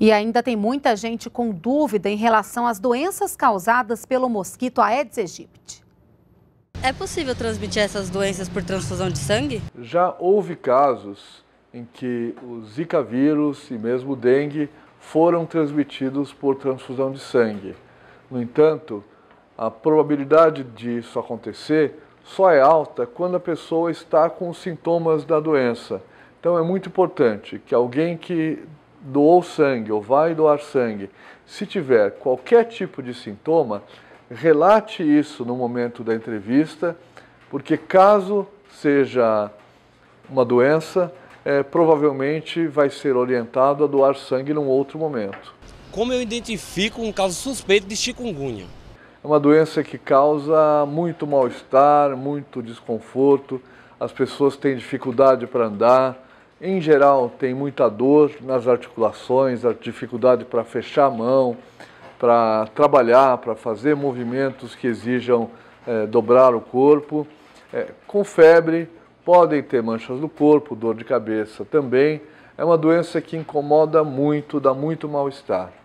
E ainda tem muita gente com dúvida em relação às doenças causadas pelo mosquito Aedes aegypti. É possível transmitir essas doenças por transfusão de sangue? Já houve casos em que o Zika vírus e mesmo o dengue foram transmitidos por transfusão de sangue. No entanto, a probabilidade disso acontecer só é alta quando a pessoa está com os sintomas da doença. Então é muito importante que alguém que doou sangue ou vai doar sangue, se tiver qualquer tipo de sintoma, relate isso no momento da entrevista, porque caso seja uma doença, é, provavelmente vai ser orientado a doar sangue num outro momento. Como eu identifico um caso suspeito de chikungunya? É uma doença que causa muito mal-estar, muito desconforto, as pessoas têm dificuldade para andar, em geral, tem muita dor nas articulações, dificuldade para fechar a mão, para trabalhar, para fazer movimentos que exijam é, dobrar o corpo. É, com febre, podem ter manchas no corpo, dor de cabeça também. É uma doença que incomoda muito, dá muito mal-estar.